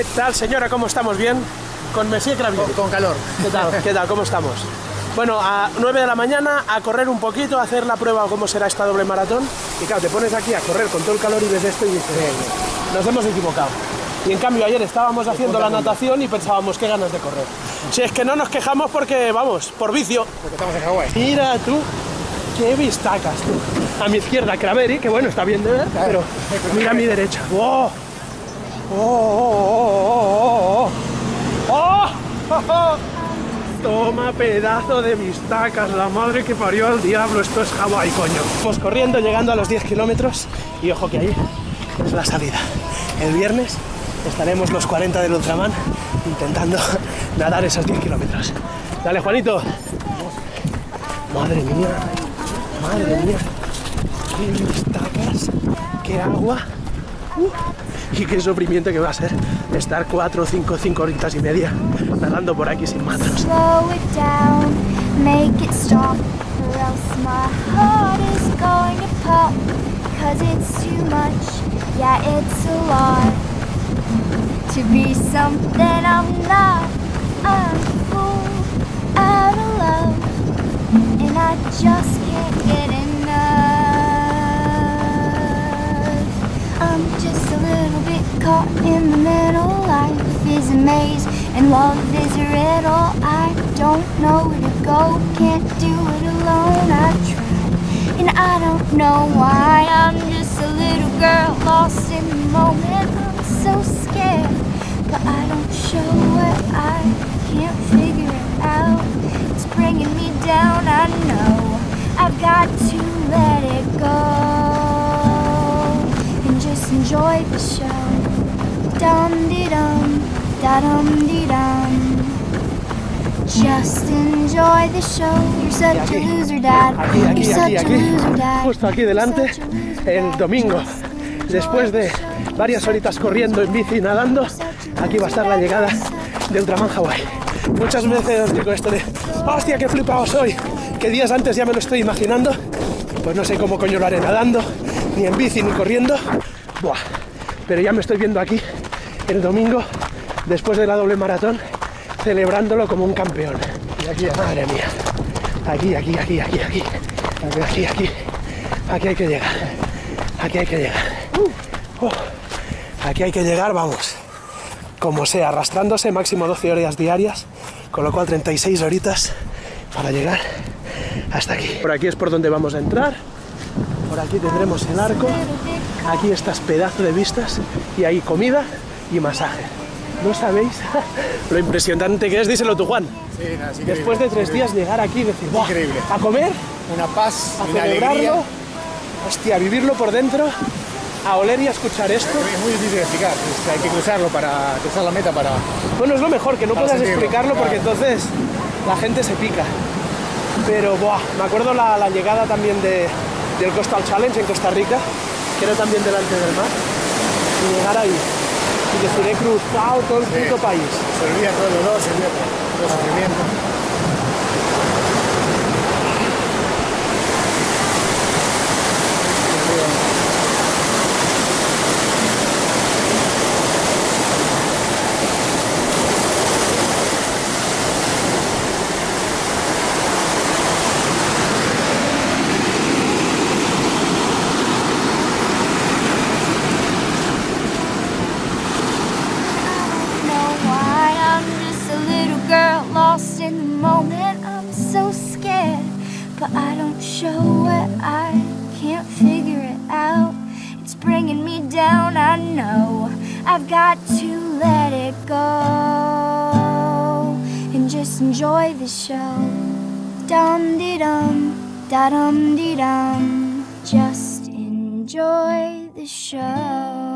¿Qué tal, señora? ¿Cómo estamos? ¿Bien? Con Messier Cravier. Con, con calor. ¿Qué tal? ¿Qué tal? ¿Cómo estamos? Bueno, a 9 de la mañana a correr un poquito, a hacer la prueba cómo será esta doble maratón. Y claro, te pones aquí a correr con todo el calor y ves esto y dices, "Eh, nos hemos equivocado. Y en cambio ayer estábamos haciendo la natación y pensábamos qué ganas de correr. Si es que no nos quejamos porque, vamos, por vicio. Porque estamos en Hawái. Mira tú, qué vistacas tú. A mi izquierda Craveri, que bueno, está bien de ver, pero mira a mi derecha. ¡Oh! ¡Oh! ¡Oh! ¡Oh! ¡Oh! ¡Oh! ¡Oh! ¡Oh! Toma pedazo de vistacas, la madre que parió al diablo, esto es Hawái, coño. Vamos corriendo, llegando a los 10 kilómetros y ojo que ahí es la salida. El viernes estaremos los 40 del Ultraman intentando nadar esos 10 kilómetros. Dale, Juanito. Madre mía, madre mía. Qué vistacas, qué agua. Uh, y qué sufrimiento que va a ser estar 4, 5, 5 horitas y media nadando por aquí sin manos. slow it down, make maze and love is a riddle. I don't know where to go, can't do it alone. I've tried, and I don't know why. I'm just a little girl lost in the moment. I'm so scared, but I don't show it. I can't figure it out. It's bringing me down. I know I've got to let it go and just enjoy the show. Dum dum dum. Just enjoy the show. You're such a aquí. loser, dad. Aquí, aquí, You're aquí, such a loser, dad. Justo aquí delante, el domingo. Después de varias horitas corriendo en bici y nadando, aquí va a estar la llegada de Ultraman Hawaii. Muchas veces os digo esto de, hostia, qué flipado soy, que días antes ya me lo estoy imaginando, pues no sé cómo coño lo haré nadando, ni en bici ni corriendo, Buah. pero ya me estoy viendo aquí el domingo, después de la doble maratón celebrándolo como un campeón. Y aquí, madre mía. Aquí, aquí, aquí, aquí, aquí. Aquí, aquí. Aquí hay que llegar. Aquí hay que llegar. Uh. Oh. Aquí hay que llegar, vamos. Como sea, arrastrándose máximo 12 horas diarias, con lo cual 36 horitas para llegar hasta aquí. Por aquí es por donde vamos a entrar. Por aquí tendremos el arco. Aquí estas pedazos de vistas y ahí comida y masaje. No sabéis lo impresionante que es, díselo tú Juan. Sí, nada, es Después de tres días llegar aquí y decir, "Buah, Increíble. a comer, Una paz, a una alegría. celebrarlo, hostia, a vivirlo por dentro, a oler y a escuchar esto. Es muy difícil de explicar. es que hay que cruzarlo para cruzar la meta para. Bueno, es lo mejor, que no puedas sentirlo, explicarlo porque entonces la gente se pica. Pero, buah, me acuerdo la, la llegada también de, del Coastal Challenge en Costa Rica, que era también delante del mar, y llegar ahí. Y decir, he cruzado todo el Sí. puto país. Se olvida todo el dolor, se olvida todo el sufrimiento. So scared, but I don't show it. I can't figure it out. It's bringing me down. I know I've got to let it go and just enjoy the show. Dum de dum, da dum de dum. Just enjoy the show.